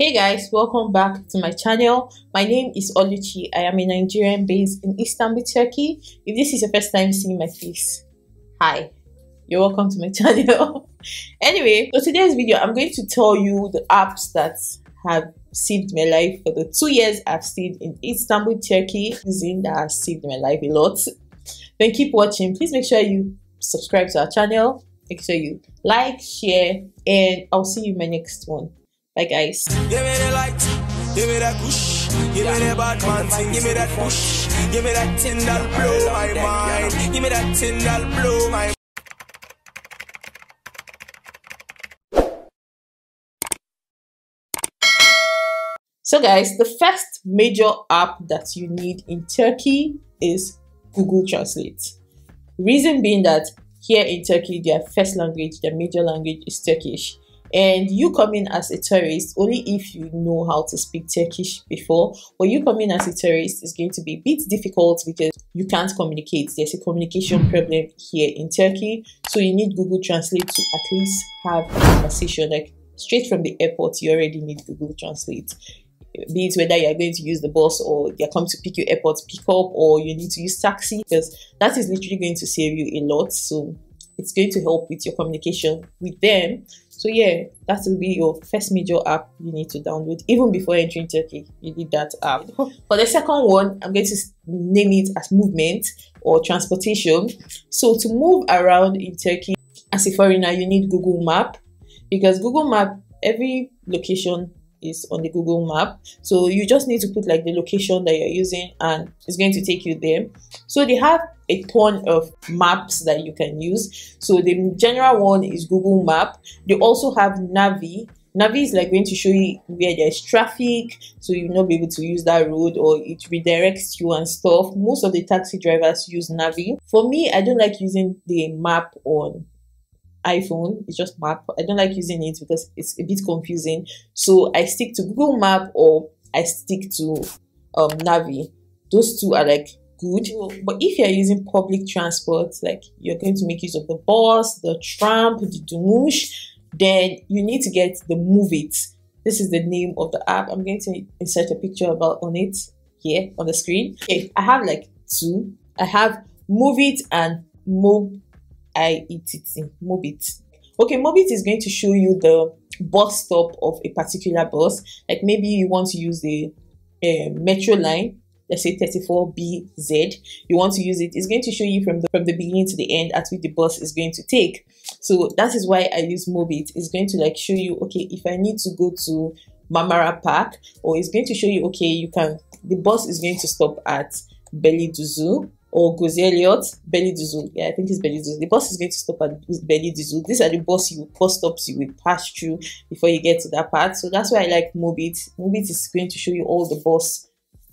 Hey guys, welcome back to my channel. My name is Oluchi. I am a Nigerian based in Istanbul, Turkey. If this is your first time seeing my face, hi, you're welcome to my channel. anyway, for today's video, I'm going to tell you the apps that have saved my life for the two years I've stayed in Istanbul, Turkey. Using that has saved my life a lot. Then keep watching. Please make sure you subscribe to our channel. Make sure you like, share, and I'll see you in my next one. Give me the light, give me that push, give me the bad man thing, give me that push, give me that thing that blow my mind, give me that thing that blow my So guys, the first major app that you need in Turkey is Google Translate. Reason being that here in Turkey, their first language, their major language is Turkish and you come in as a tourist only if you know how to speak Turkish before. But you come in as a tourist is going to be a bit difficult because you can't communicate. There's a communication problem here in Turkey, so you need Google Translate to at least have a conversation. Like straight from the airport, you already need Google Translate. Be it whether you're going to use the bus or they're coming to pick you airport pick up or you need to use taxi because that is literally going to save you a lot. So it's going to help with your communication with them. So yeah, that will be your first major app you need to download. Even before entering Turkey, you need that app. For the second one, I'm going to name it as movement or transportation. So to move around in Turkey as a foreigner, you need Google Map because Google Map, every location is on the Google map. So you just need to put like the location that you're using and it's going to take you there. So they have a ton of maps that you can use. So the general one is Google Map. They also have Navi. Navi is like going to show you where there's traffic, so you'll not be able to use that road or it redirects you and stuff. Most of the taxi drivers use Navi. For me, I don't like using the map on iPhone. It's just map. I don't like using it because it's a bit confusing. So I stick to Google Map or I stick to um, Navi. Those two are like good. But if you're using public transport, like you're going to make use of the bus, the tram, the Dolmuş, then you need to get the Moovit. This is the name of the app. I'm going to insert a picture about on it here on the screen. Okay, I have like two. I have Moovit and Move I-E-T-T, Mobit. Okay, Mobit is going to show you the bus stop of a particular bus. Like maybe you want to use the uh, metro line, let's say 34BZ. You want to use it. It's going to show you from the from the beginning to the end at which the bus is going to take. So that is why I use Mobit. It's going to like show you, okay, if I need to go to Marmara Park, or it's going to show you, okay, you can, the bus is going to stop at Beylikdüzü or Gazi Elliot, Beylikdüzü. Yeah, I think it's Beylikdüzü. The bus is going to stop at Beylikdüzü. These are the bus you bus stops you will pass through before you get to that part. So that's why I like Mobit. Mobit is going to show you all the bus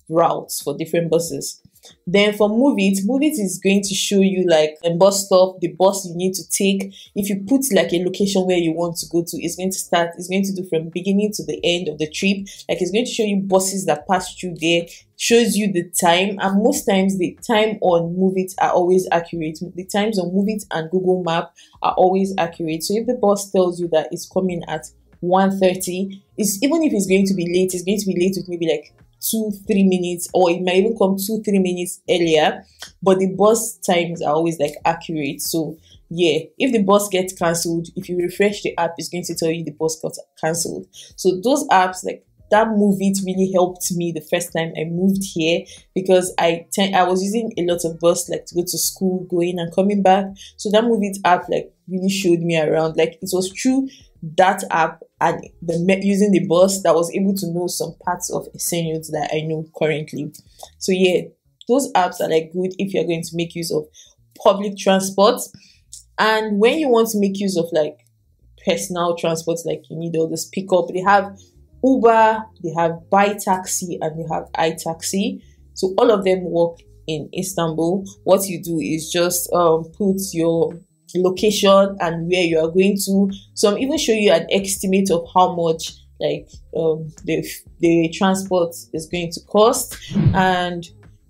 routes for different buses. Then for Moovit, Move It is going to show you like a bus stop, the bus you need to take. If you put like a location where you want to go to, it's going to start, it's going to do from beginning to the end of the trip. Like it's going to show you buses that pass through there, shows you the time, and most times the time on Moovit are always accurate. The times on Move It and Google Map are always accurate. So if the bus tells you that it's coming at 1.30, it's even if it's going to be late, it's going to be late with maybe like two, three minutes, or it might even come two, three minutes earlier. But the bus times are always like accurate. So yeah, if the bus gets cancelled, if you refresh the app, it's going to tell you the bus got cancelled. So those apps like that Moovit really helped me the first time I moved here because I I was using a lot of bus like to go to school, going and coming back. So that Moovit app like really showed me around. Like it was true that app and the using the bus that was able to know some parts of Esenyurt that I know currently. So yeah, those apps are like good if you're going to make use of public transport. And when you want to make use of like personal transport, like you need all this pickup, they have Uber, they have BiTaksi, and they have iTaksi. So all of them work in Istanbul. What you do is just um, put your location and where you are going to. So I'm even show you an estimate of how much like um, the the transport is going to cost and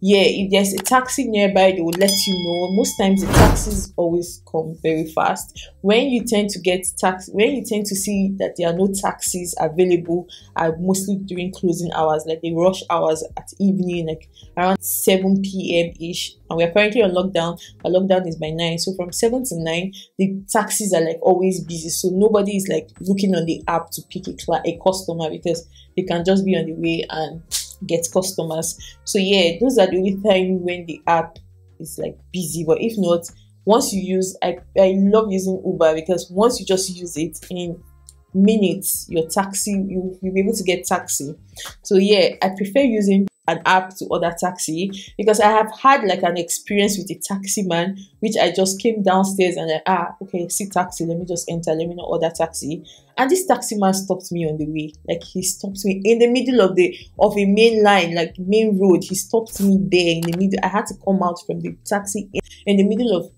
yeah, if there's a taxi nearby, they will let you know. Most times the taxis always come very fast. When you tend to get tax, when you tend to see that there are no taxis available, are mostly during closing hours, like the rush hours at evening, like around 7 p.m. ish. And we're currently on lockdown. Our lockdown is by 9. So from 7 to 9, the taxis are like always busy. So nobody is like looking on the app to pick a, a customer because they can just be on the way and get customers. So yeah, those are the only time when the app is like busy. But if not, once you use I, I love using Uber because once you just use it in minutes, your taxi you, you'll be able to get taxi. So yeah, I prefer using an app to order taxi because I have had like an experience with a taxi man, which I just came downstairs and I, ah, okay, see taxi, let me just enter, let me not order taxi. And this taxi man stopped me on the way. Like he stopped me in the middle of the of a main line, like main road. He stopped me there in the middle. I had to come out from the taxi in, in the middle of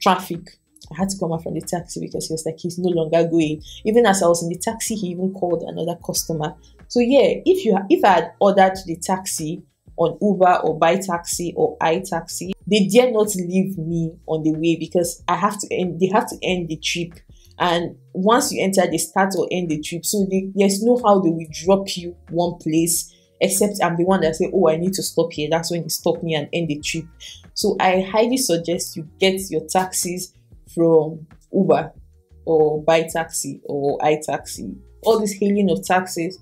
traffic. I had to come out from the taxi because he was like he's no longer going. Even as I was in the taxi, he even called another customer so yeah, if you if I had ordered the taxi on Uber or BiTaksi or iTaksi, they dare not leave me on the way because I have to end. They have to end the trip, and once you enter, they start or end the trip. So they, there's no how they will drop you one place except I'm the one that say, oh, I need to stop here. That's when you stop me and end the trip. So I highly suggest you get your taxis from Uber or BiTaksi or iTaksi. All this hailing of taxis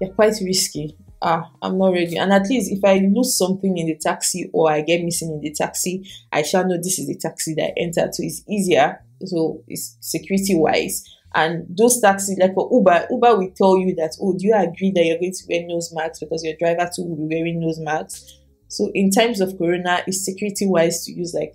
they're quite risky. Ah, I'm not ready. And at least if I lose something in the taxi or I get missing in the taxi, I shall know this is the taxi that I entered. So it's easier. So it's security wise. And those taxis, like for Uber, Uber will tell you that, oh, do you agree that you're going to wear nose masks because your driver too will be wearing nose masks? So in times of corona, it's security wise to use like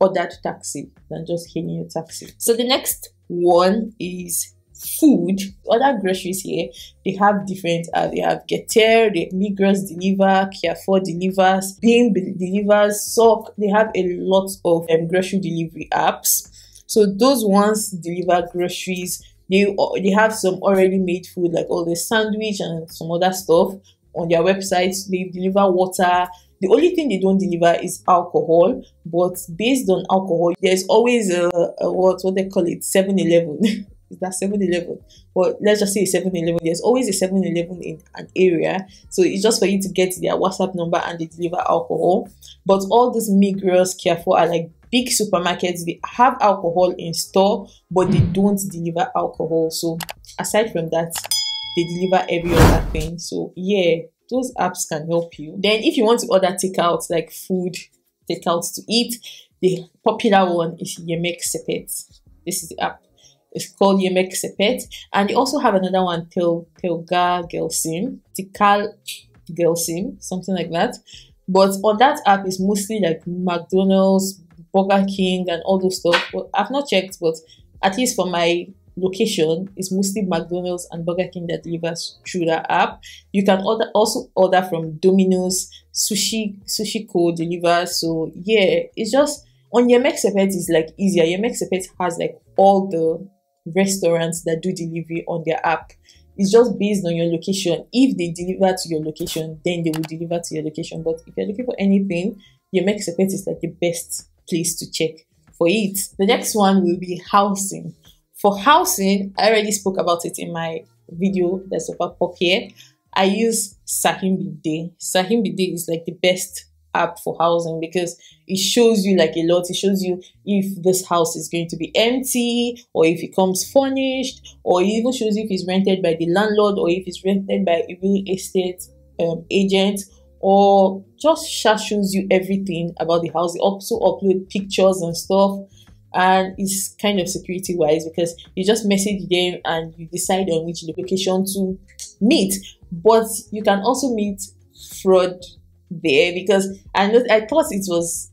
ordered taxi than just hailing your taxi. So the next one is food, other groceries here, they have different, uh, they have Getir, the Migros Deliver, Carrefour delivers, Beam delivers, so they have a lot of um, grocery delivery apps. So those ones deliver groceries. They, they have some already made food like all the sandwich and some other stuff on their websites. They deliver water. The only thing they don't deliver is alcohol, but based on alcohol, there's always a, a what what they call it 7-Eleven. is that 7-Eleven? Well, let's just say 7-Eleven. There's always a 7-Eleven in an area. So it's just for you to get their WhatsApp number and they deliver alcohol. But all these Migros, Carrefour are like big supermarkets. They have alcohol in store, but they don't deliver alcohol. So aside from that, they deliver every other thing. So yeah, those apps can help you. Then if you want to order takeout, like food, takeouts to eat, the popular one is Yemek Sepet. This is the app it's called Yemek Sepet. And you also have another one, Tel Telga Gelsim, Tikal Gelsim, something like that. But on that app is mostly like McDonald's, Burger King, and all those stuff. But I've not checked, but at least for my location, it's mostly McDonald's and Burger King that delivers through that app. You can order also order from Domino's, Sushi Sushi Co delivers. So yeah, it's just on Yemek Sepet is like easier. Yemek Sepet has like all the restaurants that do delivery on their app. It's just based on your location. If they deliver to your location, then they will deliver to your location. But if you're looking for anything, Yemek Sepet is like the best place to check for it. The next one will be housing. For housing, I already spoke about it in my video that's about pop here. I use Sahibinden. Sahim Bide is like the best app for housing because it shows you like a lot. It shows you if this house is going to be empty or if it comes furnished, or it even shows if it's rented by the landlord or if it's rented by a real estate um, agent or just shows you everything about the house. It also upload pictures and stuff and it's kind of security wise because you just message them and you decide on which location to meet but you can also meet fraud there because I know I thought it was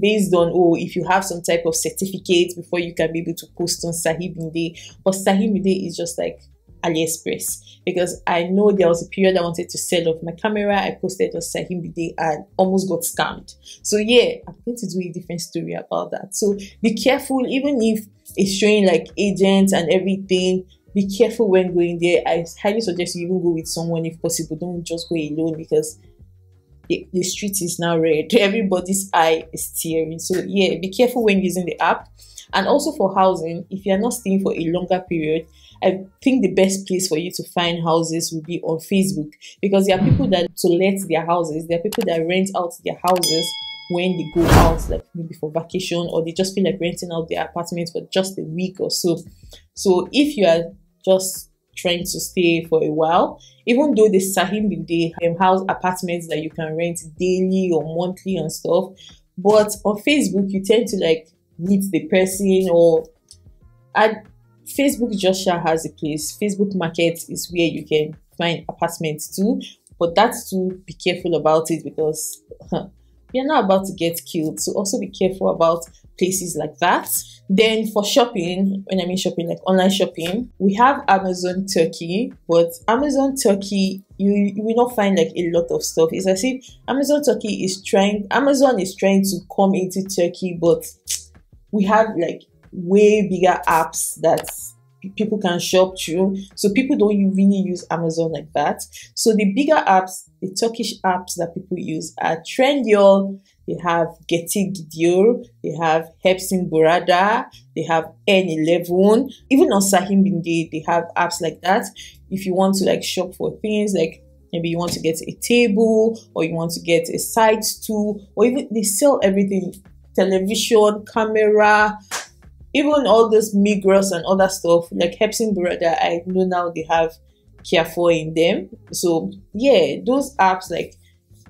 based on oh if you have some type of certificate before you can be able to post on Sahib Day, but Sahib Day is just like AliExpress because I know there was a period I wanted to sell off my camera. I posted on Sahib Day and almost got scammed. So yeah, I'm going to do a different story about that. So be careful, even if it's showing like agents and everything. Be careful when going there. I highly suggest you even go with someone if possible. Don't just go alone because the, the street is now red. Everybody's eye is tearing. So yeah, be careful when using the app. And also for housing, if you're not staying for a longer period, I think the best place for you to find houses would be on Facebook because there are people that to let their houses, there are people that rent out their houses when they go out, like maybe for vacation, or they just feel like renting out their apartment for just a week or so. So if you are just trying to stay for a while, even though the Sahim um, they have house apartments that you can rent daily or monthly and stuff, but on Facebook you tend to like meet the person or at Facebook Joshua has a place. Facebook Market is where you can find apartments too, but that's to be careful about it because you're not about to get killed. So also be careful about places like that. Then for shopping, when I mean shopping, like online shopping, we have Amazon Turkey, but Amazon Turkey, you, you will not find like a lot of stuff. It's as if Amazon Turkey is trying, Amazon is trying to come into Turkey, but we have like way bigger apps that people can shop through. So people don't really use Amazon like that. So the bigger apps, the Turkish apps that people use are Trendyol, they have GittiGidiyor, they have Hepsiburada, they have N11. Even on Sahibinden, they have apps like that. If you want to like shop for things like maybe you want to get a table or you want to get a side stool or even they sell everything television, camera, even all those Migros and other stuff, like Hepsiburada, I know now they have Carrefour in them. So yeah, those apps like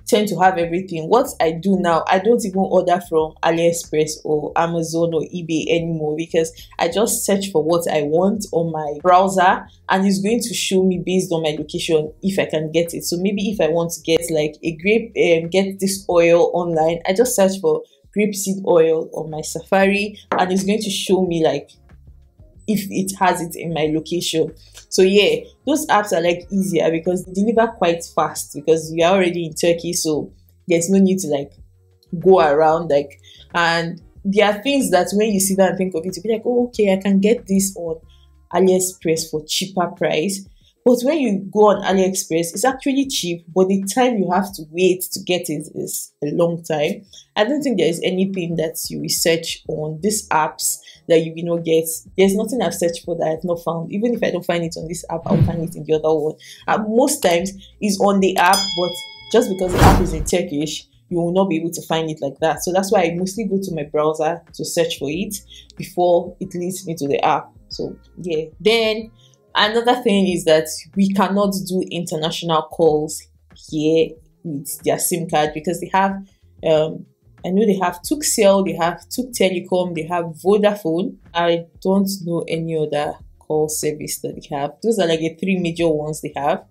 tend to have everything. What I do now, I don't even order from AliExpress or Amazon or eBay anymore because I just search for what I want on my browser and it's going to show me based on my location if I can get it. So maybe if I want to get like a grape, um, get this oil online, I just search for grapeseed oil on my Safari and it's going to show me like if it has it in my location. So yeah, those apps are like easier because they deliver quite fast because you are already in Turkey, so there's no need to like go around like and there are things that when you see down and think of it, you be like, oh okay, I can get this on AliExpress for cheaper price. But when you go on AliExpress, it's actually cheap, but the time you have to wait to get it is a long time. I don't think there is anything that you research on these apps that you will not get. There's nothing I've searched for that I've not found. Even if I don't find it on this app, I'll find it in the other one. Most times it's on the app, but just because the app is in Turkish, you will not be able to find it like that. So that's why I mostly go to my browser to search for it before it leads me to the app. So yeah. Then Another thing is that we cannot do international calls here with their SIM card because they have, um, I know they have Turkcell, they have Türk Telekom, they have Vodafone. I don't know any other call service that they have. Those are like the three major ones they have.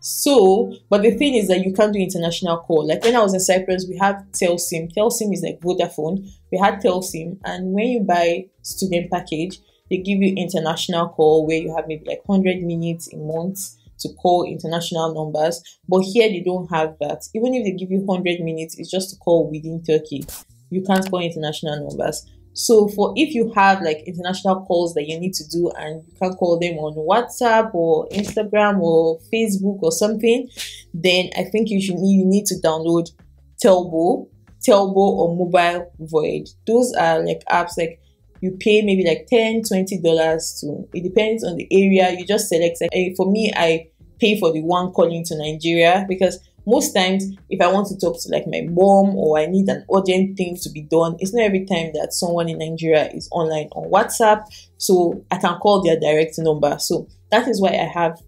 So, but the thing is that you can't do international call. Like when I was in Cyprus, we have Telsim. Telsim is like Vodafone. We had Telsim, and when you buy student package, they give you international call where you have maybe like 100 minutes a month to call international numbers. But here they don't have that. Even if they give you 100 minutes, it's just to call within Turkey. You can't call international numbers. So for if you have like international calls that you need to do and you can't call them on WhatsApp or Instagram or Facebook or something, then I think you should need, you need to download Telbo, Telbo or MobileVOIP. Those are like apps like you pay maybe like 10 20 dollars to it depends on the area you just select like, eh, for me i pay for the one calling to nigeria because most times if i want to talk to like my mom or i need an urgent thing to be done it's not every time that someone in nigeria is online on whatsapp so i can call their direct number. So that is why i have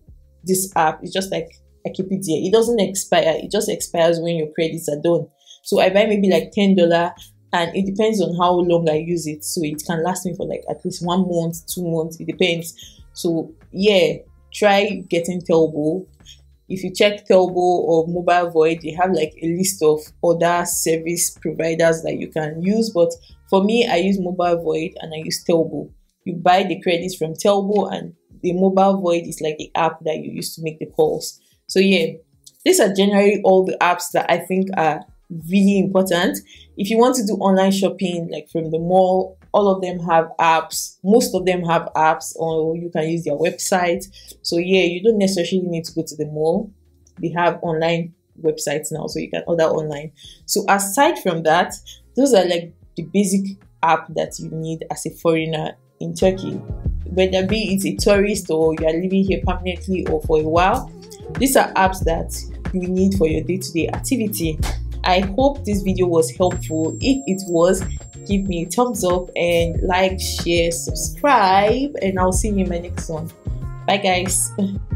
this app. It's just like i keep it there. It doesn't expire. It just expires when your credits are done. So i buy maybe like ten dollar and it depends on how long I use it. So it can last me for like at least one month, two months. It depends. So yeah, try getting Telbo. If you check Telbo or MobileVOIP, they have like a list of other service providers that you can use. But for me, I use MobileVOIP and I use Telbo. You buy the credits from Telbo, and the MobileVOIP is like the app that you use to make the calls. So yeah, these are generally all the apps that I think are really important. If you want to do online shopping, like from the mall, all of them have apps. Most of them have apps, or you can use their website. So, yeah, you don't necessarily need to go to the mall. They have online websites now, so you can order online. So aside from that, those are like the basic app that you need as a foreigner in Turkey. Whether be it a tourist or you are living here permanently or for a while, these are apps that you need for your day-to-day activity. I hope this video was helpful. If it was, give me a thumbs up and like, share, subscribe, and I'll see you in my next one. Bye guys.